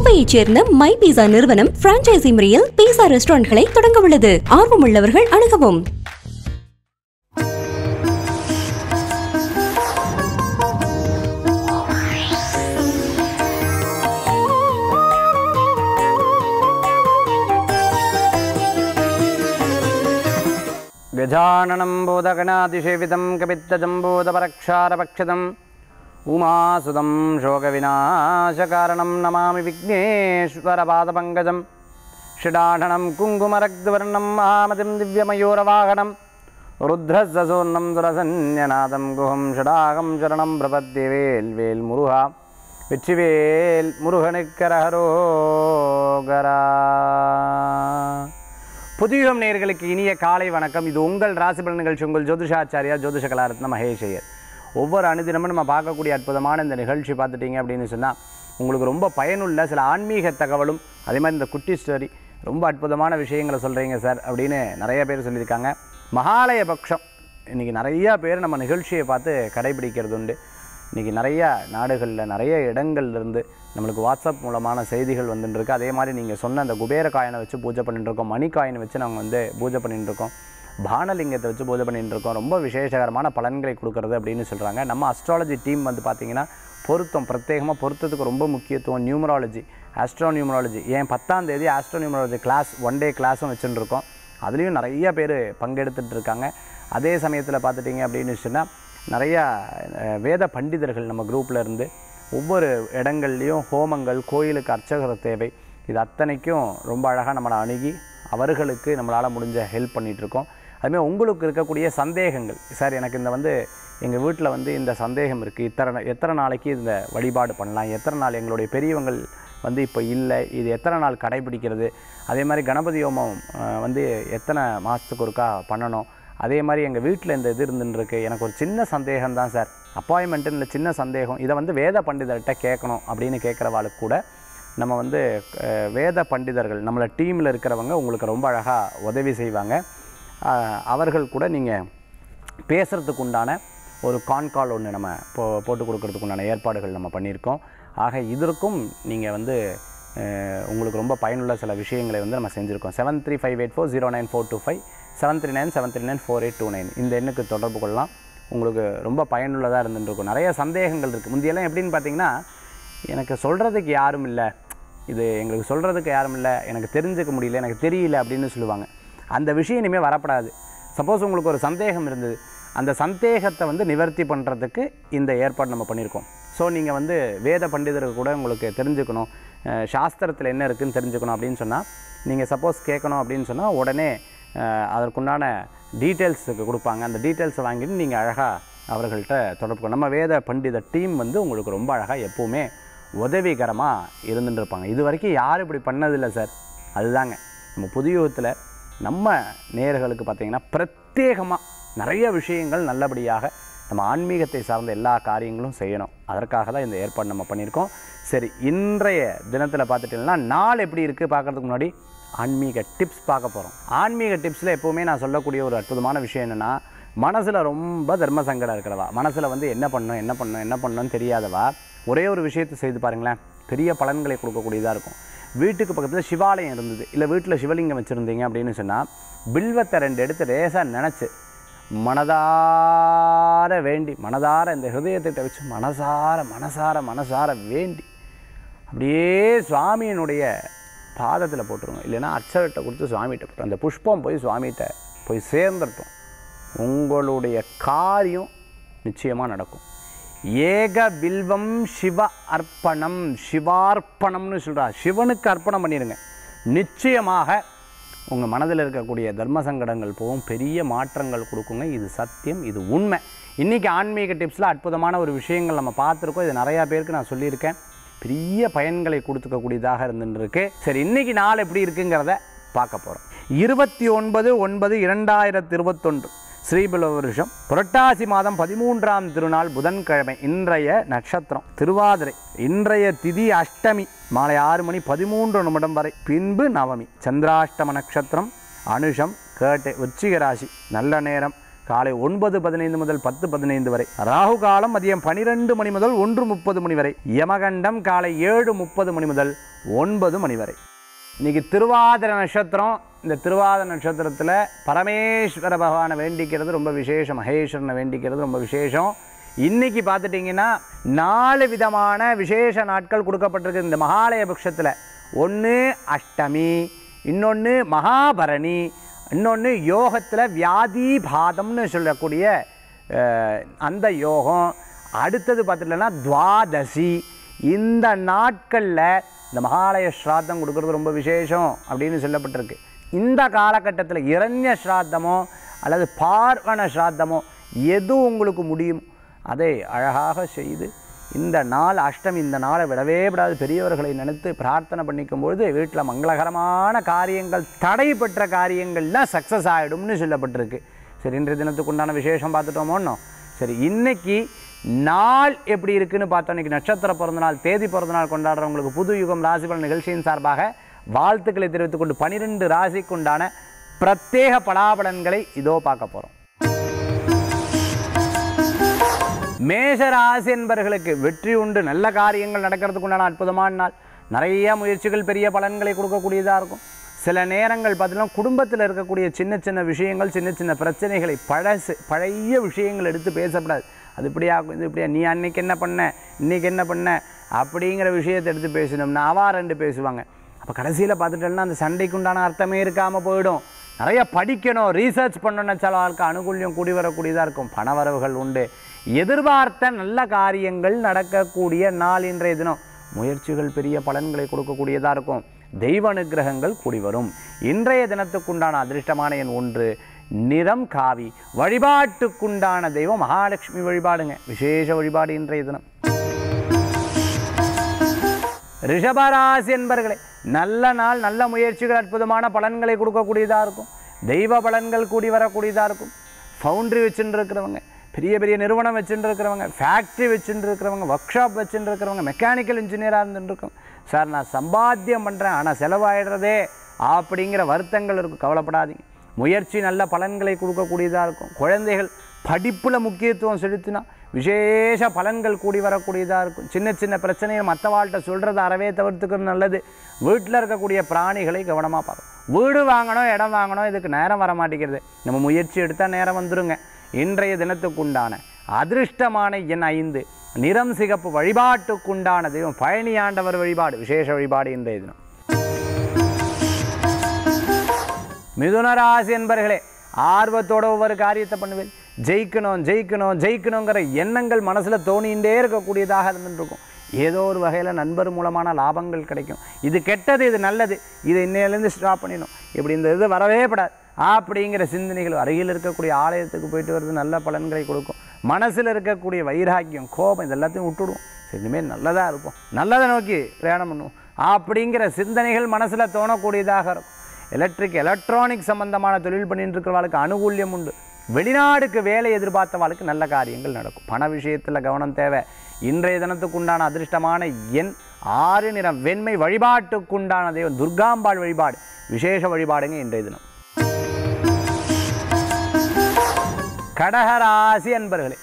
கோவையைச் சேர்ந்த மை பீஸா நிறுவனம் பிரான்ச்சைசி முறையில் பீஸா ரெஸ்டாரண்ட்களை தொடங்க உள்ளது ஆர்வமுள்ளவர்கள் அணுகவும் गजाननं बोधगणातिसेवितं कपित्तजम्बोधपरक्षारपक्षितम् உமாசுதம் சோகவிநாசகாரணம் நமாமி விக்னேஸ்வரபாதபங்கஜம். ஷிடாடனம் குங்குமரக்துவர்ணம் மகாமதிம் திவ்யமயூரவாகனம். ருத்ரசூர்ணம் துரசன்யநாதம் குஹம் ஷடாகம் சரணம் பிரபத்திவேல் வேல் முருகா. வெற்றிவேல் முருகனுக்கரஹரோகரா. புதியுகம் நேர்களுக்கு இனிய காலை வணக்கம். இது உங்கள் ராசிபலன் நிகழ்ச்சி உங்கள் ஜோதிஷாச்சாரியா ஜோதிஷ கலாரத்ன மகேஷ் ஒவ்வொரு அனுதினமும் நம்ம பார்க்கக்கூடிய அற்புதமான இந்த நிகழ்ச்சி பார்த்துட்டீங்க அப்படின்னு சொன்னால் உங்களுக்கு ரொம்ப பயனுள்ள சில ஆன்மீக தகவலும் அதே மாதிரி இந்த குட்டி ஸ்டோரி ரொம்ப அற்புதமான விஷயங்களை சொல்கிறீங்க சார் அப்படின்னு நிறைய பேர் சொல்லியிருக்காங்க. மகாலய பட்சம் இன்றைக்கி நிறையா பேர் நம்ம நிகழ்ச்சியை பார்த்து கடைபிடிக்கிறது உண்டு. இன்றைக்கி நிறைய நாடுகளில் நிறைய இடங்கள்ல இருந்து நம்மளுக்கு வாட்ஸ்அப் மூலமான செய்திகள் வந்துட்டுருக்கு அதே மாதிரி நீங்கள் சொன்ன அந்த குபேர காயினை வச்சு பூஜை பண்ணிட்டுருக்கோம் மணி காயினை வச்சு நாங்கள் வந்து பூஜை பண்ணிட்டுருக்கோம் பானலிங்கத்தை வச்சு பூஜை பண்ணிகிட்டு இருக்கோம் ரொம்ப விசேஷகரமான பலன்களை கொடுக்கறது அப்படின்னு சொல்கிறாங்க நம்ம அஸ்ட்ராலஜி டீம் வந்து பார்த்திங்கன்னா பொருத்தம் பிரத்யேகமாக பொருத்தத்துக்கு ரொம்ப முக்கியத்துவம் நியூமராலஜி ஆஸ்ட்ரோ நியூமராலஜி ஏன் பத்தாம் தேதி astro numerology class one day கிளாஸும் வச்சுருக்கோம் அதுலேயும் நிறைய பேர் பங்கெடுத்துட்டு இருக்காங்க அதே சமயத்தில் பார்த்துட்டிங்க அப்படின்னு சொன்னால் நிறையா வேத பண்டிதர்கள் நம்ம குரூப்பில் இருந்து ஒவ்வொரு இடங்கள்லையும் ஹோமங்கள் கோயிலுக்கு அர்ச்சகர் தேவை. இது அத்தனைக்கும் ரொம்ப அழகாக நம்மளை அணுகி அவர்களுக்கு நம்மளால் முடிஞ்ச ஹெல்ப் பண்ணிகிட்ருக்கோம் அதுமாதிரி உங்களுக்கு இருக்கக்கூடிய சந்தேகங்கள். சார் எனக்கு இந்த வந்து எங்கள் வீட்டில் வந்து இந்த சந்தேகம் இருக்குது இத்தனை எத்தனை நாளைக்கு இந்த வழிபாடு பண்ணலாம்? எத்தனை நாள் எங்களுடைய பெரியவங்கள் வந்து இப்போ இல்லை? இது எத்தனை நாள் கடைபிடிக்கிறது? அதே மாதிரி கணபதி ஹோமம் வந்து எத்தனை மாதத்துக்கு ஒருக்கா பண்ணணும்? அதே மாதிரி எங்கள் வீட்டில் இந்த இது இருந்துருக்கு எனக்கு ஒரு சின்ன சந்தேகம் தான் சார். அப்பாயின்மெண்ட்டுன்னு சின்ன சந்தேகம். இதை வந்து வேத பண்டிதர்கிட்ட கேட்கணும் அப்படின்னு கேட்குறவாளுக்கு கூட நம்ம வந்து வேத பண்டிதர்கள் நம்மளை டீமில் இருக்கிறவங்க உங்களுக்கு ரொம்ப அழகாக உதவி செய்வாங்க. அவர்கள் கூட நீங்கள் பேசுகிறதுக்கு உண்டான ஒரு கான்கால் ஒன்று நம்ம போ போட்டு கொடுக்கறதுக்கு உண்டான ஏற்பாடுகள் நம்ம பண்ணியிருக்கோம். ஆக இதற்கும் நீங்கள் வந்து உங்களுக்கு ரொம்ப பயனுள்ள சில விஷயங்களை வந்து நம்ம செஞ்சுருக்கோம். Seven three five eight four zero nine four two five seven three nine seven three nine four eight two nine இந்த எண்ணுக்கு தொடர்பு கொள்ளலாம். உங்களுக்கு ரொம்ப பயனுள்ளதாக இருந்துருக்கும் நிறைய சந்தேகங்கள் இருக்குது முந்தியெல்லாம் எப்படின்னு பார்த்தீங்கன்னா எனக்கு சொல்கிறதுக்கு யாரும் இல்லை. இது எங்களுக்கு சொல்கிறதுக்கு யாரும் இல்லை. எனக்கு தெரிஞ்சுக்க முடியல. எனக்கு தெரியல அப்படின்னு சொல்லுவாங்க. அந்த விஷயம் இனிமேல் வரப்படாது. சப்போஸ் உங்களுக்கு ஒரு சந்தேகம் இருந்தது. அந்த சந்தேகத்தை வந்து நிவர்த்தி பண்ணுறதுக்கு இந்த ஏற்பாடு நம்ம பண்ணியிருக்கோம் ஸோ நீங்கள் வந்து வேத பண்டிதர்கள் கூட உங்களுக்கு தெரிஞ்சுக்கணும். சாஸ்திரத்தில் என்ன இருக்குதுன்னு தெரிஞ்சுக்கணும் அப்படின்னு சொன்னால் நீங்கள் சப்போஸ் கேட்கணும் அப்படின்னு சொன்னால் உடனே அதற்குண்டான டீட்டெயில்ஸுக்கு கொடுப்பாங்க. அந்த டீட்டெயில்ஸை வாங்கிட்டு நீங்கள் அழகாக அவர்கள்ட்ட தொடர்பு நம்ம வேத பண்டித டீம் வந்து உங்களுக்கு ரொம்ப அழகாக எப்போவுமே உதவிகரமாக இருந்துட்டு இருப்பாங்க. இது வரைக்கும் யாரும் இப்படி பண்ணதில்லை சார் அதுதாங்க. நம்ம புதியுகத்தில் நம்ம நேர்களுக்கு பார்த்தீங்கன்னா பிரத்யேகமாக நிறைய விஷயங்கள் நல்லபடியாக நம்ம ஆன்மீகத்தை சார்ந்த எல்லா காரியங்களும் செய்யணும். அதற்காக தான் இந்த ஏற்பாடு நம்ம பண்ணியிருக்கோம். சரி இன்றைய தினத்தில் பார்த்துட்டீங்கன்னா நாள் எப்படி இருக்குது பார்க்குறதுக்கு முன்னாடி ஆன்மீக டிப்ஸ் பார்க்க போகிறோம் ஆன்மீக டிப்ஸில் எப்போவுமே நான் சொல்லக்கூடிய ஒரு அற்புதமான விஷயம் என்னென்னா மனசில் ரொம்ப தர்ம சங்கடம் இருக்கிறவா? மனசில் வந்து என்ன பண்ணணும் என்ன பண்ணணும் என்ன பண்ணணும்னு தெரியாதவா? ஒரே ஒரு விஷயத்தை செய்து பாருங்களேன். பெரிய பலன்களை கொடுக்கக்கூடியதாக இருக்கும். வீட்டுக்கு பக்கத்தில் சிவாலயம் இருந்தது. இல்லை வீட்டில் சிவலிங்கம் வச்சுருந்தீங்க அப்படின்னு சொன்னால் பில்வத்தை ரெண்டு எடுத்து லேசாக நினச்சி மனதார வேண்டி மனதார இந்த ஹிருதயத்திட்ட வச்சு மனசார மனசார மனசார வேண்டி அப்படியே சுவாமியினுடைய பாதத்தில் போட்டுருங்க இல்லைன்னா அர்ச்சகர்கிட்ட கொடுத்து சுவாமிகிட்ட போட்டுரும் அந்த புஷ்பம் போய் சுவாமிகிட்ட போய் சேர்ந்துடட்டும் உங்களுடைய காரியம் நிச்சயமாக நடக்கும். ஏக பில்வம் சிவ அர்ப்பணம் சிவார்ப்பணம்னு சொல்கிறா சிவனுக்கு அர்ப்பணம் பண்ணிடுங்க. நிச்சயமாக உங்கள் மனதில் இருக்கக்கூடிய தர்ம சங்கடங்கள் போகும். பெரிய மாற்றங்கள் கொடுக்குங்க. இது சத்தியம் இது உண்மை. இன்றைக்கி ஆன்மீக டிப்ஸில் அற்புதமான ஒரு விஷயங்கள் நம்ம பார்த்துருக்கோம். இது நிறையா பேருக்கு நான் சொல்லியிருக்கேன். பெரிய பயன்களை கொடுத்துக்கக்கூடியதாக இருந்துருக்கு சரி இன்னைக்கு நாள் எப்படி இருக்குங்கிறத பார்க்க போகிறோம் இருபத்தி ஒன்பது ஒன்பது இரண்டாயிரத்தி இருபத்தொன்று. ஸ்ரீபில வருஷம் புரட்டாசி மாதம் பதிமூன்றாம் திருநாள் புதன்கிழமை இன்றைய நட்சத்திரம் திருவாதிரை. இன்றைய திதி அஷ்டமி மாலை ஆறு மணி பதிமூன்று நிமிடம் வரை பின்பு நவமி. சந்திராஷ்டம நட்சத்திரம் அனுஷம் கேட்டை உச்சிக ராசி நல்ல நேரம் காலை ஒன்பது பதினைந்து முதல் பத்து பதினைந்து வரை. ராகு காலம் மதியம் பனிரெண்டு மணி முதல் ஒன்று முப்பது மணி வரை. யமகண்டம் காலை ஏழு முப்பது மணி முதல் ஒன்பது மணி வரை. இன்றைக்கி திருவாதிர நட்சத்திரம் இந்த திருவாதிர நட்சத்திரத்தில் பரமேஸ்வர பகவானை வேண்டிக்கிறது ரொம்ப விசேஷம் மகேஸ்வரனை வேண்டிக்கிறது ரொம்ப விசேஷம். இன்றைக்கி பார்த்துட்டிங்கன்னா நாலு விதமான விசேஷ நாட்கள் கொடுக்கப்பட்டிருக்கு இந்த மகாலய பட்சத்தில். ஒன்று அஷ்டமி இன்னொன்று மகாபரணி இன்னொன்று யோகத்தில் வியாதி பாதம்னு சொல்லக்கூடிய அந்த யோகம். அடுத்தது பார்த்துட்டோன்னா துவாதசி. இந்த நாட்களில் இந்த மகாலய ஸ்ராத்தம் கொடுக்கறது ரொம்ப விசேஷம் அப்படின்னு சொல்லப்பட்டிருக்கு. இந்த காலகட்டத்தில் இரண்ய ஸ்ராத்தமோ அல்லது பார்வண ஸ்ராத்தமோ எது உங்களுக்கு முடியும்? அதை அழகாக செய்து இந்த நாள் அஷ்டம் இந்த நாளை விடவே விடாது. பெரியவர்களை நினைத்து பிரார்த்தனை பண்ணிக்கும்பொழுது வீட்டில் மங்களகரமான காரியங்கள் தடைப்பட்ட காரியங்கள்லாம் சக்ஸஸ் ஆகிடும்னு சொல்லப்பட்டிருக்கு. சரி இன்றைய தினத்துக்கு உண்டான விசேஷம் பார்த்துட்டோமோன்னோ? சரி இன்னைக்கு நாள் எப்படி இருக்குன்னு பார்த்தோம். இன்னைக்கு நட்சத்திர பிறந்தநாள் தேதி பிறந்த நாள் கொண்டாடுறவங்களுக்கு புது யுகம் ராசிபலன் நிகழ்ச்சியின் சார்பாக வாழ்த்துக்களை தெரிவித்துக் கொண்டு பனிரெண்டு ராசிக்கு உண்டான பிரத்யேக பலாபலன்களை இதோ பார்க்க போகிறோம் மேஷ ராசி என்பவர்களுக்கு வெற்றி உண்டு. நல்ல காரியங்கள் நடக்கிறதுக்கு உண்டான அற்புதமான நாள். நிறைய முயற்சிகள் பெரிய பலன்களை கொடுக்கக்கூடியதாக இருக்கும். சில நேரங்கள் பார்த்தீங்கன்னா குடும்பத்தில் இருக்கக்கூடிய சின்ன சின்ன விஷயங்கள் சின்ன சின்ன பிரச்சனைகளை பழசு பழைய விஷயங்கள் எடுத்து பேசப்படாது. அது இப்படியா இது இப்படியா நீ அன்றைக்கி என்ன பண்ண இன்னைக்கு என்ன பண்ண அப்படிங்கிற விஷயத்தை எடுத்து பேசணும்னா அவா ரெண்டு பேசுவாங்க. அப்போ கடைசியில் பார்த்துட்டோம்னா அந்த சண்டைக்கு உண்டான அர்த்தமே இருக்காமல் போயிடும். நிறைய படிக்கணும் ரீசர்ச் பண்ணணும்னு சில ஆளுக்கு அனுகூல்யம் கூடி வரக்கூடியதாக இருக்கும். பணவரவுகள் உண்டு. எதிர்பார்த்த நல்ல காரியங்கள் நடக்கக்கூடிய நாள் இன்றைய தினம். முயற்சிகள் பெரிய பலன்களை கொடுக்கக்கூடியதாக இருக்கும். தெய்வ அனுக்கிரகங்கள் கூடி வரும். இன்றைய தினத்துக்குண்டான அதிர்ஷ்டமான எண் ஒன்று நிறம் காவி. வழிபாட்டுக்குண்டான தெய்வம் மகாலட்சுமி வழிபாடுங்க. விசேஷ வழிபாடு இன்றைய தினம். ரிஷபராசி என்பர்களே நல்ல நாள் நல்ல முயற்சிகள் அற்புதமான பலன்களை கொடுக்கக்கூடியதாக இருக்கும். தெய்வ பலன்கள் கூடி வரக்கூடியதாக இருக்கும். ஃபவுண்ட்ரி வச்சுட்டு இருக்கிறவங்க பெரிய பெரிய நிறுவனம் வச்சுட்டு இருக்கிறவங்க ஃபேக்ட்ரி வச்சுட்டு இருக்கிறவங்க ஒர்க் ஷாப் வச்சுட்டு இருக்கிறவங்க மெக்கானிக்கல் இன்ஜினியராக இருந்துட்டு இருக்கோம் சார் நான் சம்பாத்தியம் பண்ணுறேன் ஆனால் செலவாயிடுறதே அப்படிங்கிற வருத்தங்கள் இருக்கும். கவலைப்படாதீங்க. முயற்சி நல்ல பலன்களை கொடுக்கக்கூடியதாக இருக்கும். குழந்தைகள் படிப்பில் முக்கியத்துவம் செலுத்தினா விசேஷ பலன்கள் கூடி வரக்கூடியதாக இருக்கும். சின்ன சின்ன பிரச்சனையை மற்றவாள்கிட்ட சொல்கிறத அறவே தவிர்த்துக்கிறது நல்லது. வீட்டில் இருக்கக்கூடிய பிராணிகளை கவனமாக பார்க்கணும். வீடு வாங்கணும் இடம் வாங்கணும் இதுக்கு நேரம் வர மாட்டேங்கிறது. நம்ம முயற்சி எடுத்தால் நேரம் வந்துடுங்க இன்றைய தினத்துக்குண்டான அதிர்ஷ்டமான எண் ஐந்து. நிறம் சிகப்பு வழிபாட்டுக்குண்டான தெய்வம். பழனியாண்டவர் வழிபாடு விசேஷ வழிபாடு இன்றைய தினம். மிதுனராசி என்பர்களே ஆர்வத்தோட ஒவ்வொரு காரியத்தை பண்ணுவேன். ஜெயிக்கணும் ஜெயிக்கணும் ஜெயிக்கணுங்கிற எண்ணங்கள் மனசில் தோணிகிட்டே இருக்கக்கூடியதாக இருந்துருக்கும். ஏதோ ஒரு வகையில் நண்பர் மூலமான லாபங்கள் கிடைக்கும். இது கெட்டது இது நல்லது. இதை இன்னையிலேருந்து ஸ்டாப் பண்ணிடணும். இப்படி இந்த இது வரவே படாது அப்படிங்கிற சிந்தனைகள் அருகில் இருக்கக்கூடிய ஆலயத்துக்கு போயிட்டு வருது நல்ல பலன்களை கொடுக்கும். மனசில் இருக்கக்கூடிய வைராக்கியம் கோபம் இது எல்லாத்தையும் விட்டுடுவோம் இனிமேல் நல்லதாக இருப்போம். நல்லதை நோக்கி பிரயாணம் பண்ணுவோம். அப்படிங்கிற சிந்தனைகள் மனசில் தோணக்கூடியதாக இருக்கும். எலக்ட்ரிக் எலக்ட்ரானிக் சம்பந்தமான தொழில் பண்ணிட்டு இருக்கிறவளுக்கு அனுகூல்யம் உண்டு. வெளிநாடுக்கு வேலை எதிர்பார்த்தவாளுக்கு நல்ல காரியங்கள் நடக்கும். பண விஷயத்தில் கவனம் தேவை. இன்றைய தினத்துக்கு உண்டான அதிர்ஷ்டமான எண் ஆறு நிறம் வெண்மை வழிபாட்டுக்குண்டான தெய்வம். துர்காம்பாள் வழிபாடு விசேஷ வழிபாடுங்க இன்றைய தினம். கடகராசி அன்பர்களே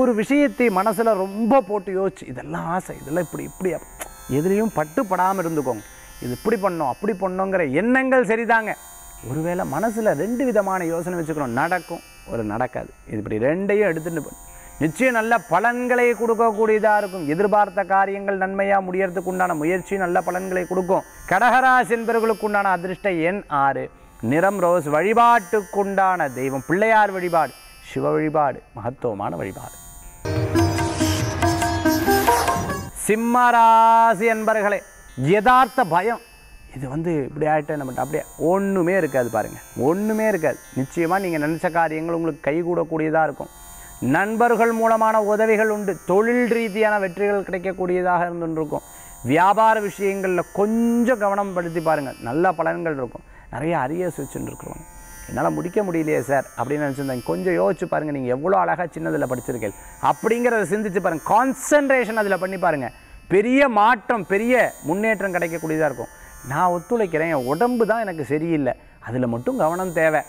ஒரு விஷயத்தை மனசில் ரொம்ப போட்டு யோசிச்சு இதெல்லாம் ஆசை இதெல்லாம் இப்படி இப்படி எதுலேயும் பட்டுப்படாமல் இருந்துக்கோங்க. இது இப்படி பண்ணோம் அப்படி பண்ணோங்கிற எண்ணங்கள் சரிதாங்க. ஒருவேளை மனசில் ரெண்டு விதமான யோசனை வச்சுக்கணும். நடக்கும் ஒரு நடக்காது. இது இப்படி ரெண்டையும் எடுத்துட்டு நிச்சயம் நல்ல பலன்களை கொடுக்கக்கூடியதாக இருக்கும். எதிர்பார்த்த காரியங்கள் நன்மையாக முடியறதுக்கு உண்டான முயற்சி நல்ல பலன்களை கொடுக்கும். கடகராசி என்பவர்களுக்கு உண்டான அதிர்ஷ்ட எண் ஆறு. நிறம் ரோஸ் வழிபாட்டுக்குண்டான தெய்வம். பிள்ளையார் வழிபாடு சிவ வழிபாடு மகத்துவமான வழிபாடு. சிம்மராசி என்பர்களே யதார்த்த பயம். இது வந்து இப்படி ஆகிட்டேன் நம்ம அப்படியே ஒன்றுமே இருக்காது பாருங்கள் ஒன்றுமே இருக்காது. நிச்சயமாக நீங்கள் நினச்ச காரியங்கள் உங்களுக்கு கைகூடக்கூடியதாக இருக்கும். நண்பர்கள் மூலமான உதவிகள் உண்டு. தொழில் ரீதியான வெற்றிகள் கிடைக்கக்கூடியதாக இருந்துருக்கும். வியாபார விஷயங்களில் கொஞ்சம் கவனம் படுத்தி பாருங்கள் நல்ல பலன்கள் இருக்கும். நிறைய அரிய வச்சுட்டு என்னால் முடிக்க முடியலையே சார் அப்படின்னு நினச்சிருந்தாங்க கொஞ்சம் யோசிச்சு பாருங்கள் நீங்கள் எவ்வளோ அழகாக சின்னதில் படிச்சிருக்கீங்க. அப்படிங்கிறத சிந்திச்சு பாருங்கள் கான்சன்ட்ரேஷன் அதில் பண்ணி பாருங்கள் பெரிய மாற்றம் பெரிய முன்னேற்றம் கிடைக்கக்கூடியதாக இருக்கும். நான் ஒத்துழைக்கிறேன் என் உடம்பு தான் எனக்கு சரியில்லை. அதில் மட்டும் கவனம் தேவை.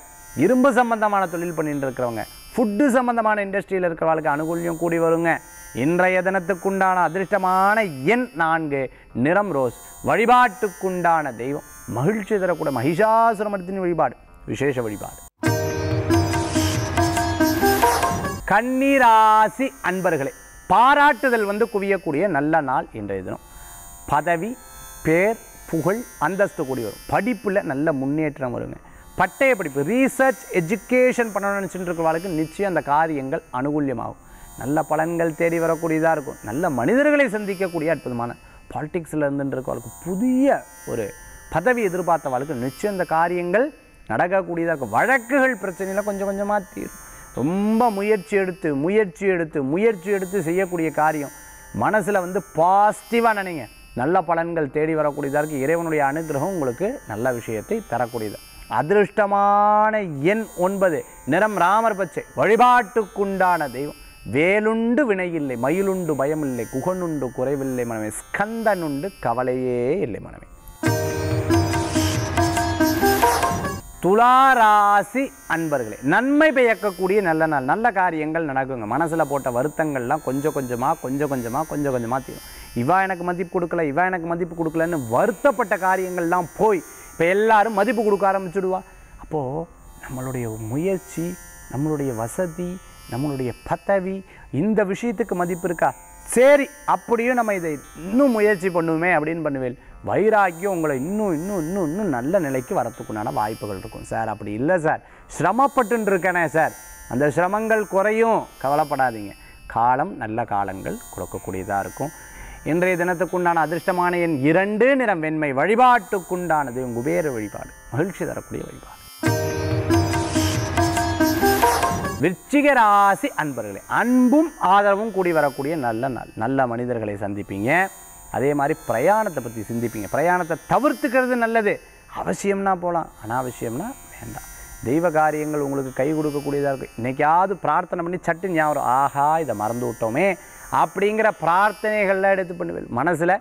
இரும்பு சம்பந்தமான தொழில் பண்ணிட்டு இருக்கிறவங்க ஃபுட்டு சம்பந்தமான இண்டஸ்ட்ரியில் இருக்கிறவர்களுக்கு அனுகூல்யம் கூடி வருங்க. இன்றைய தினத்துக்குண்டான அதிர்ஷ்டமான எண் நான்கு நிறம் ரோஸ். வழிபாட்டுக்குண்டான தெய்வம். மகிழ்ச்சி தரக்கூட மகிஷாசுரமர்த்தின் வழிபாடு. விசேஷ வழிபாடு. கன்னிராசி அன்பர்களே பாராட்டுதல் வந்து குவியக்கூடிய நல்ல நாள் இன்றைய தினம். பதவி பேர் புகழ் அந்தஸ்து கூடி வரும். படிப்பில் நல்ல முன்னேற்றம் வருங்க. பட்டய படிப்பு ரீசர்ச் எஜுகேஷன் பண்ணணும்னு நினச்சிட்டு இருக்கிறவங்களுக்கு நிச்சயம் அந்த காரியங்கள் அனுகூல்யமாகும். நல்ல பலன்கள் தேடி வரக்கூடியதாக இருக்கும். நல்ல மனிதர்களை சந்திக்கக்கூடிய அற்புதமான பாலிட்டிக்ஸில் இருந்துட்டு புதிய ஒரு பதவி எதிர்பார்த்தவர்களுக்கு நிச்சயம் இந்த காரியங்கள் நடக்கக்கூடியதாக இருக்கும். வழக்குகள் பிரச்சனையில் கொஞ்சம் கொஞ்சமாக தீரும். ரொம்ப முயற்சி எடுத்து முயற்சி எடுத்து முயற்சி எடுத்து செய்யக்கூடிய காரியம். மனசில் வந்து பாசிட்டிவாக நினைங்க. நல்ல பலன்கள் தேடி வரக்கூடியதாக இருக்குது இறைவனுடைய அனுகிரகம் உங்களுக்கு நல்ல விஷயத்தை தரக்கூடியது. அதிருஷ்டமான எண் ஒன்பது. நிறம் ராமர் பச்சை. வழிபாட்டுக்குண்டான தெய்வம். வேலுண்டு வினையில்லை மயிலுண்டு பயமில்லை குகனுண்டு குறைவில்லை மனமே. ஸ்கந்தனுண்டு கவலையே இல்லை மனமே. துளாராசி அன்பர்களே நன்மை பெய்யக்கக்கூடிய நல்ல நாள் நல்ல காரியங்கள் நடக்குங்க. மனசில் போட்ட வருத்தங்கள்லாம் கொஞ்சம் கொஞ்சமாக கொஞ்சம் கொஞ்சமாக கொஞ்சம் கொஞ்சமாக தீரும். இவா எனக்கு மதிப்பு கொடுக்கல இவா எனக்கு மதிப்பு கொடுக்கலன்னு வருத்தப்பட்ட காரியங்கள்லாம் போய் இப்போ எல்லாரும் மதிப்பு கொடுக்க ஆரம்பிச்சுடுவா. அப்போது நம்மளுடைய முயற்சி நம்மளுடைய வசதி நம்மளுடைய பதவி இந்த விஷயத்துக்கு மதிப்பு இருக்கா? சரி அப்படியும் நம்ம இதை இன்னும் முயற்சி பண்ணுவோமே அப்படின்னு பண்ணுவேன். வைராக்கியம் உங்களை இன்னும் இன்னும் இன்னும் இன்னும் நல்ல நிலைக்கு வரத்துக்குண்டான வாய்ப்புகள் இருக்கும். சார் அப்படி இல்லை சார். சிரமப்பட்டுன்னு சார். அந்த சிரமங்கள் குறையும். கவலைப்படாதீங்க. காலம் நல்ல காலங்கள் கொடுக்கக்கூடியதாக இருக்கும். இன்றைய தினத்துக்குண்டான அதிர்ஷ்டமான எண் இரண்டு நிறம் வெண்மை வழிபாட்டுக்குண்டானது. உங்கள் குபேர வழிபாடு. மகிழ்ச்சி தரக்கூடிய வழிபாடு. விருச்சிக ராசி அன்பர்களே அன்பும் ஆதரவும் கூடி வரக்கூடிய நல்ல நாள். நல்ல மனிதர்களை சந்திப்பீங்க. அதே மாதிரி பிரயாணத்தை பற்றி சிந்திப்பீங்க. பிரயாணத்தை தவிர்த்துக்கிறது நல்லது. அவசியம்னா போகலாம் அனாவசியம்னா வேண்டாம். தெய்வ காரியங்கள் உங்களுக்கு கை கொடுக்கக்கூடியதாக இருக்கும். இன்றைக்காவது பிரார்த்தனை பண்ணி சட்டு ஞாபகம் ஆஹா இதை மறந்து விட்டோமே அப்படிங்கிற பிரார்த்தனைகள்லாம் எடுத்து பண்ணுவேன். மனசில்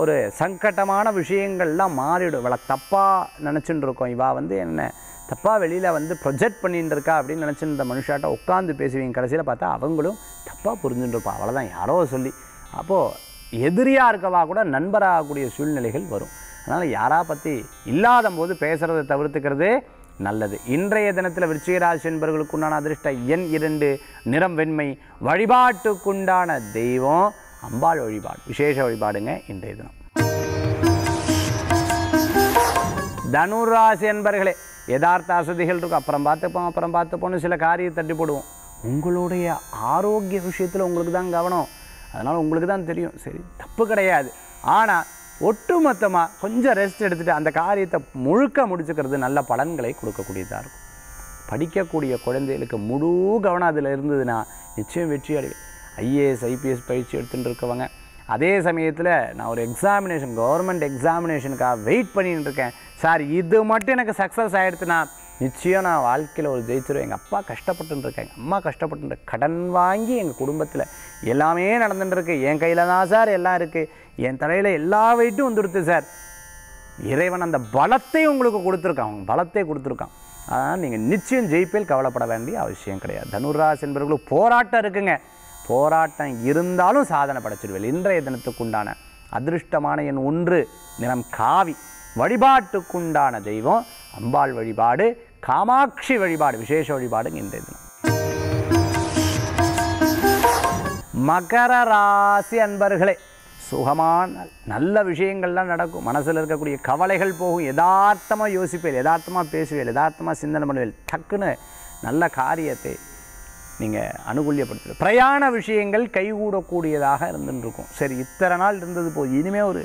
ஒரு சங்கட்டமான விஷயங்கள்லாம் மாறிடும். இவளை தப்பாக நினச்சின்னு இருக்கோம். இவா வந்து என்ன தப்பாக வெளியில் வந்து ப்ரொஜெக்ட் பண்ணிட்டு இருக்கா அப்படின்னு நினச்சிருந்த மனுஷாட்ட உட்காந்து பேசுவீங்க. கடைசியில் பார்த்தா அவங்களும் தப்பாக புரிஞ்சுட்டு இருப்பா. அவ்வளோதான் யாரோ சொல்லி. அப்போது எதிரியாக இருக்கவா கூட நண்பராகக்கூடிய சூழ்நிலைகள் வரும். அதனால் யாரா பற்றி இல்லாத போது பேசுகிறத தவிர்த்துக்கிறது நல்லது. இன்றைய தினத்தில் விருச்சிகராசி என்பவர்களுக்குண்டான அதிர்ஷ்ட எண் இரண்டு நிறம் வெண்மை வழிபாட்டுக்குண்டான தெய்வம் அம்பாள் வழிபாடு விசேஷ வழிபாடுங்க இன்றைய தினம். தனுராசி என்பர்களே யதார்த்த அசதிகள் இருக்கும். அப்புறம் பார்த்துப்போம் அப்புறம் பார்த்துப்போன்னு சில காரியம் தட்டி போடுவோம். உங்களுடைய ஆரோக்கிய விஷயத்தில் உங்களுக்கு தான் கவனம். அதனால் உங்களுக்கு தான் தெரியும். சரி தப்பு கிடையாது. ஆனால் ஒட்டுமொத்தமாக கொஞ்சம் ரெஸ்ட் எடுத்துகிட்டு அந்த காரியத்தை முழுக்க முடிச்சுக்கிறது நல்ல பலன்களை கொடுக்கக்கூடியதாக இருக்கும். படிக்கக்கூடிய குழந்தைகளுக்கு முழு கவனம் அதில் இருந்ததுன்னா நிச்சயம் வெற்றி அடைவேன் ஐஏஎஸ் ஐபிஎஸ் பயிற்சி எடுத்துகிட்டு இருக்கவங்க அதே சமயத்தில் நான் ஒரு எக்ஸாமினேஷன் கவர்மெண்ட் எக்ஸாமினேஷனுக்காக வெயிட் பண்ணிகிட்டு இருக்கேன் சார் இது மட்டும் எனக்கு சக்ஸஸ் ஆகிடுச்சுன்னா நிச்சயம் நான் வாழ்க்கையில் ஒரு ஜெயிச்சிருவேன். எங்கள் அப்பா கஷ்டப்பட்டுன்னு இருக்கேன் எங்கள் அம்மா கஷ்டப்பட்டு கடன் வாங்கி எங்கள் குடும்பத்தில் எல்லாமே நடந்துட்டுருக்கு என் கையில் தான் சார் எல்லாம் இருக்குது என் தலையில் எல்லா வெயிட்டும் வந்துடுது சார். இறைவன் அந்த பலத்தை உங்களுக்கு கொடுத்துருக்கான். அவங்க பலத்தை கொடுத்துருக்கான். அதனால் நீங்கள் நிச்சயம் ஜெயிப்பில் கவலைப்பட வேண்டிய அவசியம் கிடையாது. தனுராசி என்பவர்களுக்கு போராட்டம் இருக்குங்க. போராட்டம் இருந்தாலும் சாதனை படைச்சிடுவேன். இன்றைய தினத்துக்குண்டான அதிருஷ்டமான என் ஒன்று நிறம் காவி. வழிபாட்டுக்குண்டான தெய்வம் அம்பாள் வழிபாடு காமாட்சி வழிபாடு விசேஷ வழிபாடு இன்றைய தினம். மகர ராசி அன்பர்களே சுகமான நல்ல விஷயங்கள்லாம் நடக்கும். மனசில் இருக்கக்கூடிய கவலைகள் போகும். யதார்த்தமாக யோசிப்பேன் யதார்த்தமாக பேசுவேன் யதார்த்தமாக சிந்தனை பண்ணுவேன். டக்குன்னு நல்ல காரியத்தை நீங்கள் அனுகூல்யப்படுத்த பிரயாண விஷயங்கள் கைகூடக்கூடியதாக இருந்துருக்கும் சரி இத்தனை நாள் இருந்தது போது இனிமேல் ஒரு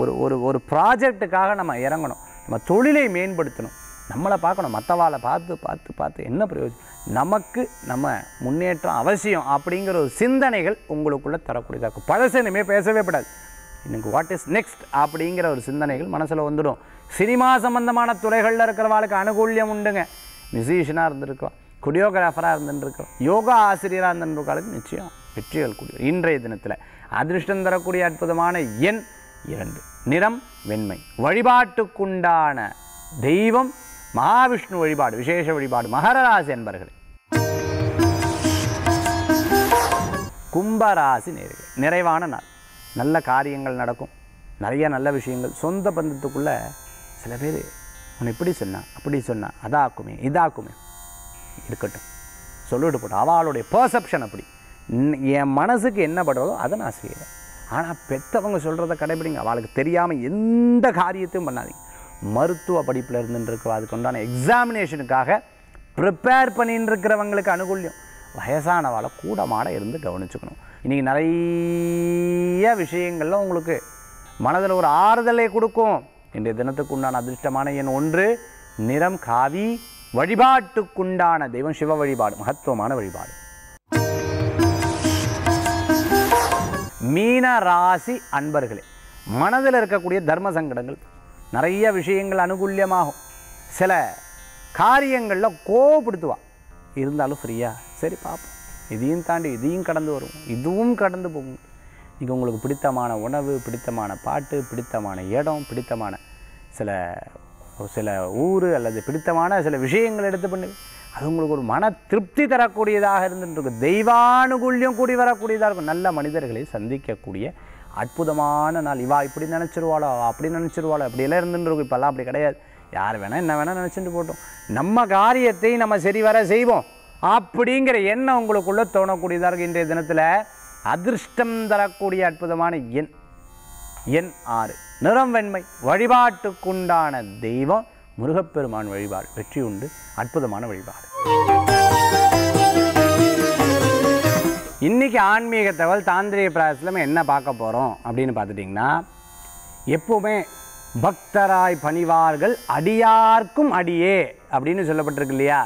ஒரு ஒரு ஒரு ப்ராஜெக்ட்டுக்காக நம்ம இறங்கணும். நம்ம தொழிலை மேம்படுத்தணும். நம்மளை பார்க்கணும். மற்றவாளை பார்த்து பார்த்து பார்த்து என்ன பிரயோஜனம்? நமக்கு நம்ம முன்னேற்றம் அவசியம் அப்படிங்கிற ஒரு சிந்தனைகள் உங்களுக்குள்ளே தரக்கூடியதாக இருக்கும். பழசு இனிமேல் பேசவே படாது எனக்கு வாட் இஸ் நெக்ஸ்ட் அப்படிங்கிற ஒரு சிந்தனைகள் மனசில் வந்துடும். சினிமா சம்பந்தமான துறைகளில் இருக்கிறவாளுக்கு அனுகூல்யம் உண்டுங்க. மியூசிஷியனாக இருந்திருக்கலாம். கொரியோகிராஃபராக இருந்துருக்கோம் யோகா ஆசிரியராக இருந்துருக்காளுக்கு நிச்சயம் வெற்றிகள் கூடிய இன்றைய தினத்தில் அதிர்ஷ்டம் தரக்கூடிய அற்புதமான எண் இரண்டு. நிறம் வெண்மை. வழிபாட்டுக்குண்டான தெய்வம் மகாவிஷ்ணு வழிபாடு விசேஷ வழிபாடு மகரராசி என்பர்களே. கும்பராசி நேர்கள் நிறைவான நாள். நல்ல காரியங்கள் நடக்கும். நிறைய நல்ல விஷயங்கள். சொந்த பந்தத்துக்குள்ள சில பேர் உன் இப்படி சொன்னா அப்படி சொன்னா அதாக்குமே இதாக்குமே. இருக்கட்டும். சொல்லிட்டு போட்டோம் அவளுடைய பர்செப்ஷன் அப்படி. என் மனசுக்கு என்ன படுறதோ அதை நான் செய்கிறேன் ஆனால் பெத்தவங்க சொல்கிறத கடைபிடிங்க அவளுக்கு தெரியாமல் எந்த காரியத்தையும் பண்ணாதீங்க. மருத்துவ படிப்பில் இருந்துட்டு அதுக்கு உண்டான எக்ஸாமினேஷனுக்காக ப்ரிப்பேர் பண்ணின்னு இருக்கிறவங்களுக்கு அனுகூல்யம். வயசானவாளை கூடமாட இருந்து கவனிச்சுக்கணும். இன்றைக்கி நிறைய விஷயங்கள்ல உங்களுக்கு மனதில் ஒரு ஆறுதலை கொடுக்கும். இன்றைய தினத்துக்கு உண்டான அதிர்ஷ்டமான எண் ஒன்று நிறம் காவி வழிபாட்டுக்குண்டான தெய்வம் சிவ வழிபாடு மகத்துவமான வழிபாடு. மீன ராசி அன்பர்களே மனதில் இருக்கக்கூடிய தர்ம சங்கடங்கள் நிறைய விஷயங்கள் அனுகூல்யமாகும். சில காரியங்களில் கோவப்படுத்துவா இருந்தாலும் ஃப்ரீயா? சரி பார்ப்போம். இதையும் தாண்டி இதையும் கடந்து வரும் இதுவும் கடந்து போகும். நீங்கள் உங்களுக்கு பிடித்தமான உணவு பிடித்தமான பாட்டு பிடித்தமான இடம் பிடித்தமான சில சில ஊர் அல்லது பிடித்தமான சில விஷயங்கள் எடுத்து பண்ணு அது உங்களுக்கு ஒரு மன திருப்தி தரக்கூடியதாக இருந்துருக்கு தெய்வானுகூல்யம் கூடி வரக்கூடியதாக இருக்கும். நல்ல மனிதர்களை சந்திக்கக்கூடிய அற்புதமான நாள். இவா இப்படி நினச்சிருவாளோ அப்படி நினச்சிருவாளோ அப்படியெல்லாம் இருந்துட்டு இப்போல்லாம் அப்படி கிடையாது. யார் வேணால் என்ன வேணால் நினச்சிட்டு போட்டோம். நம்ம காரியத்தை நம்ம சரி வர செய்வோம். அப்படிங்கிற எண்ணம் உங்களுக்குள்ளே தோணக்கூடியதாக இருக்குது இன்றைய தினத்தில் அதிர்ஷ்டம் தரக்கூடிய அற்புதமான எண் எண் ஆறு. நிறம் வெண்மை வழிபாட்டுக்குண்டான தெய்வம் முருகப்பெருமான் வழிபாடு. வெற்றி உண்டு அற்புதமான வழிபாடு. இன்னைக்கு ஆன்மீக தகவல் தாந்திரிக பிராயசத்தில் என்ன பார்க்க போகிறோம் அப்படின்னு பார்த்துட்டிங்கன்னா எப்போவுமே பக்தராய் பணிவார்கள் அடியார்க்கும் அடியே அப்படின்னு சொல்லப்பட்டிருக்கு இல்லையா?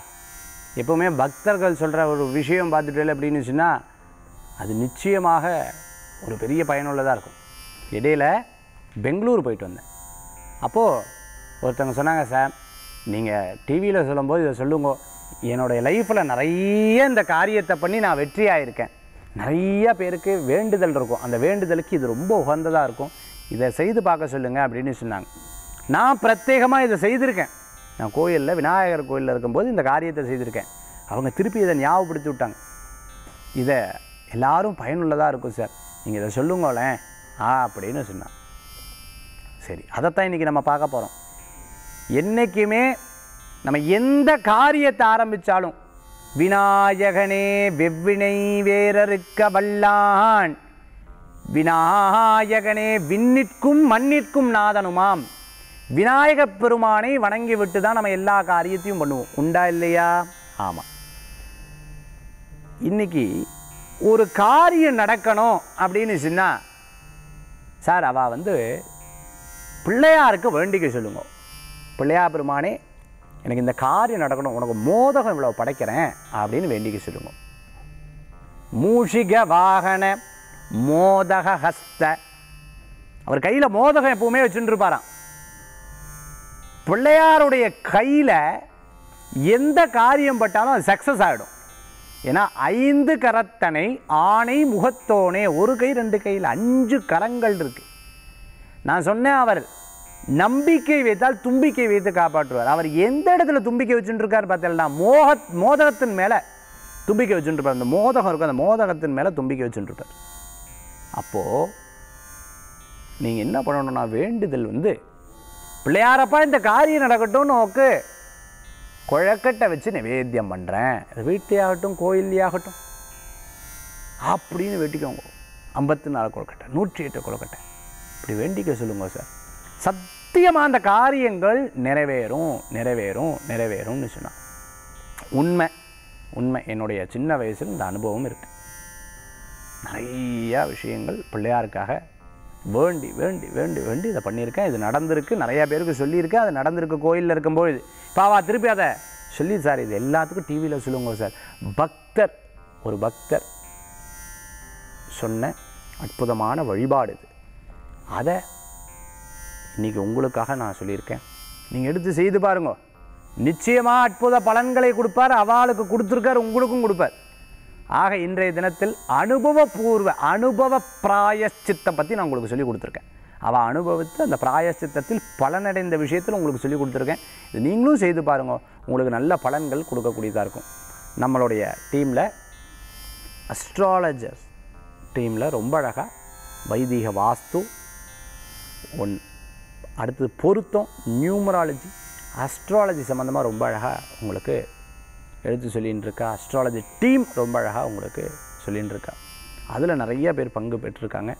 எப்போவுமே பக்தர்கள் சொல்கிற ஒரு விஷயம் பார்த்துட்டு அப்படின்னு சொன்னால் அது நிச்சயமாக ஒரு பெரிய பயனுள்ளதாக இருக்கும். இடையில பெங்களூர் போயிட்டு வந்தேன். அப்போது ஒருத்தவங்க சொன்னாங்க சார் நீங்கள் டிவியில் சொல்லும்போது இதை சொல்லுங்க. என்னுடைய லைஃப்பில் நிறைய இந்த காரியத்தை பண்ணி நான் வெற்றியாக இருக்கேன் நிறைய பேருக்கு வேண்டுதல் இருக்கும். அந்த வேண்டுதலுக்கு இது ரொம்ப உகந்ததாக இருக்கும். இதை செய்து பார்க்க சொல்லுங்கள் அப்படின்னு சொன்னாங்க. நான் பிரத்யேகமாக இதை செய்திருக்கேன். நான் கோயிலில் விநாயகர் கோயிலில் இருக்கும்போது இந்த காரியத்தை செய்திருக்கேன். அவங்க திருப்பி இதை ஞாபகப்படுத்தி விட்டாங்க. இதை எல்லோரும் பயனுள்ளதாக இருக்கும் சார். நீங்கள் இதை சொல்லுங்களேன் ஆ அப்படின்னு சொன்னான் சரி அதைத்தான் இன்றைக்கி நம்ம பார்க்க போகிறோம் என்றைக்குமே நம்ம எந்த காரியத்தை ஆரம்பித்தாலும் விநாயகனே வெவ்வினை வேறறுக்க வல்லான். விநாயகனே விண்ணிற்கும் மண்ணிற்கும் நாதனுமாம். விநாயகப் பெருமானை வணங்கிவிட்டு தான் நம்ம எல்லா காரியத்தையும் பண்ணுவோம். உண்டா இல்லையா? ஆமாம் இன்னைக்கு ஒரு காரியம் நடக்கணும் அப்படின்னு சொன்னால் சார் அவள் வந்து பிள்ளையாருக்கு வேண்டிக்க சொல்லுங்க. பிள்ளையா பெருமானே எனக்கு இந்த காரியம் நடக்கணும் உனக்கு மோதகம் இவ்வளோ படைக்கிறேன் அப்படின்னு வேண்டிக்க சொல்லுங்க. மூஷிக வாகன மோதக ஹஸ்த. அவர் கையில் மோதகம் எப்பவுமே வச்சுருப்பாராம். இருப்பாராம் பிள்ளையாருடைய கையில் எந்த காரியம் பட்டாலும் அது சக்ஸஸ் ஆகிடும் ஏன்னா ஐந்து கரத்தனை ஆணை முகத்தோனே ஒரு கை ரெண்டு கையில் அஞ்சு கரங்கள் இருக்கு. நான் சொன்னேன் அவர் நம்பிக்கை வைத்தால் தும்பிக்கை வைத்து காப்பாற்றுவார். அவர் எந்த இடத்துல தும்பிக்கை வச்சுட்டுருக்கார் பார்த்தீங்கன்னா மோக மோதகத்தின் மேலே தும்பிக்கை வச்சுட்டுருப்பார் அந்த மோதகம் இருக்கும். அந்த மோதகத்தின் மேலே தும்பிக்கை வச்சுட்டு அப்போது நீங்கள் என்ன பண்ணணும்னா வேண்டுதல் வந்து பிள்ளையாரப்பா இந்த காரியம் நடக்கட்டும்னு நோக்கு. குழக்கட்டை வச்சு நிவேத்தியம் பண்ணுறேன் அது வீட்டையாகட்டும் கோயில்லையாகட்டும். அப்படின்னு வெட்டிக்கோங்க. ஐம்பத்தி நாலு கொழுக்கட்டை நூற்றி எட்டு கொழுக்கட்டை. இப்படி வேண்டிக்க சொல்லுங்க சார். சத்தியமாக அந்த காரியங்கள் நிறைவேறும் நிறைவேறும் நிறைவேறும்னு சொன்னான். உண்மை உண்மை. என்னுடைய சின்ன வயசில் இந்த அனுபவம் இருக்குது நிறையா விஷயங்கள் பிள்ளையாருக்காக வேண்டி வேண்டி வேண்டி வேண்டி இதை பண்ணியிருக்கேன். இது நடந்திருக்கு நிறையா பேருக்கு சொல்லியிருக்கேன். அது நடந்திருக்கு கோயிலில் இருக்கும்பொழுது. பாவா திருப்பி அதை சொல்லி சார் இது எல்லாத்துக்கும் டிவியில் சொல்லுங்க சார். பக்தர் ஒரு பக்தர் சொன்ன அற்புதமான வழிபாடு இது. அதை இன்றைக்கி உங்களுக்காக நான் சொல்லியிருக்கேன். நீங்கள் எடுத்து செய்து பாருங்க. நிச்சயமாக அற்புத பலன்களை கொடுப்பார். அவளுக்கு கொடுத்துருக்கார் உங்களுக்கும் கொடுப்பார். ஆக இன்றைய தினத்தில் அனுபவபூர்வ அனுபவ பிராயச்சித்தை பற்றி நான் உங்களுக்கு சொல்லி கொடுத்துருக்கேன். அவள் அனுபவித்து அந்த பிராயச்சித்தத்தில் பலனடைந்த விஷயத்தில் உங்களுக்கு சொல்லி கொடுத்துருக்கேன். இது நீங்களும் செய்து பாருங்க. உங்களுக்கு நல்ல பலன்கள் கொடுக்கக்கூடியதாக இருக்கும். நம்மளுடைய டீமில் அஸ்ட்ராலஜர்ஸ் டீமில் ரொம்ப அழகாக வைதிக வாஸ்து ஒன் அடுத்தது பொருத்தம் நியூமராலஜி அஸ்ட்ராலஜி சம்மந்தமாக ரொம்ப அழகாக உங்களுக்கு எடுத்து சொல்லின்னு இருக்கா அஸ்ட்ராலஜி டீம் ரொம்ப அழகாக உங்களுக்கு சொல்லின்னு இருக்கா அதில் நிறைய பேர் பங்கு பெற்றிருக்காங்க.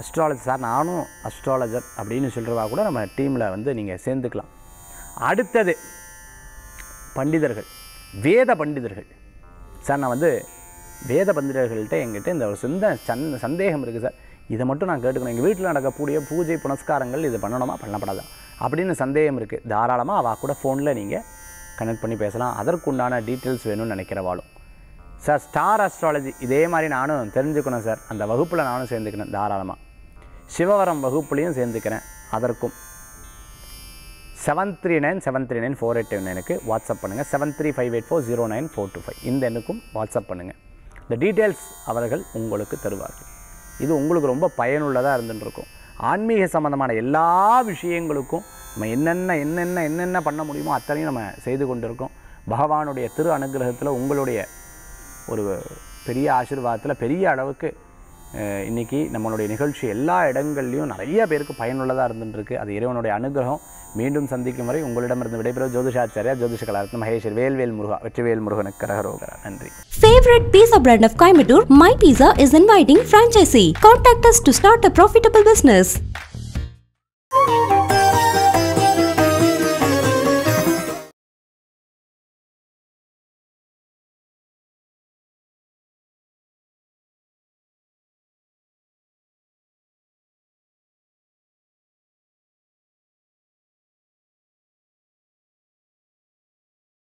அஸ்ட்ராலஜி சார் நானும் அஸ்ட்ராலஜர் அப்படின்னு சொல்கிறவா கூட நம்ம டீமில் வந்து நீங்கள் சேர்ந்துக்கலாம். அடுத்தது பண்டிதர்கள் வேத பண்டிதர்கள். சார் நான் வந்து வேத பண்டிதர்கள்ட்ட எங்கிட்ட இந்த ஒரு சிந்த சந் சந்தேகம் இருக்குது சார். இதை மட்டும் நான் கேட்டுக்கணும். எங்கள் வீட்டில் நடக்கக்கூடிய பூஜை புனஸ்காரங்கள் இது பண்ணணுமா? பண்ணப்படாதா? அப்படின்னு சந்தேகம் இருக்குது தாராளமாக அவள் கூட ஃபோனில் நீங்கள் கனெக்ட் பண்ணி பேசலாம். அதற்குண்டான டீட்டெயில்ஸ் வேணும்னு நினைக்கிறவாளும் சார் ஸ்டார் அஸ்ட்ராலஜி இதே மாதிரி நானும் தெரிஞ்சுக்கணும் சார் அந்த வகுப்பில் நானும் சேர்ந்துக்கணும் தாராளமாக சிவவரம் வகுப்புலையும் சேர்ந்துக்கிறேன் அதற்கும். Seven three nine seven three nine four eight நைனுக்கு வாட்ஸ்அப் பண்ணுங்கள் seven three five eight four zero nine four two five இந்த எண்ணுக்கும் வாட்ஸ்அப் பண்ணுங்கள் இந்த டீட்டெயில்ஸ் அவர்கள் உங்களுக்கு தருவார்கள். இது உங்களுக்கு ரொம்ப பயனுள்ளதாக இருந்துருக்கும் ஆன்மீக சம்மந்தமான எல்லா விஷயங்களுக்கும் நம்ம என்னென்ன என்னென்ன என்னென்ன பண்ண முடியுமோ அத்தனையும் நம்ம செய்து கொண்டிருக்கோம். பகவானுடைய திரு அனுகிரகத்தில் உங்களுடைய ஒரு பெரிய ஆசீர்வாதத்தில் பெரிய அளவுக்கு இன்றைக்கி இன்னைக்கு நம்மளுடைய நிகழ்ச்சி எல்லா இடங்கள்லையும் நிறைய பேருக்கு பயனுள்ளதாக இருந்துட்டுருக்கு அது இறைவனுடைய அனுகிரகம் மீண்டும் சந்திக்கும் வரை உங்களிடமிருந்து விடைபெறும் ஜோதிஷாச்சாரியா ஜோதிஷ கலாரத்ன மகேஸ்வர் வேல்வேல் முருகா வெற்றிவேல் முருகனுக்கு கரகரோகரா நன்றி Favorite pizza brand of Coimbatore, My Pizza is inviting franchisee. Contact us to start a profitable business.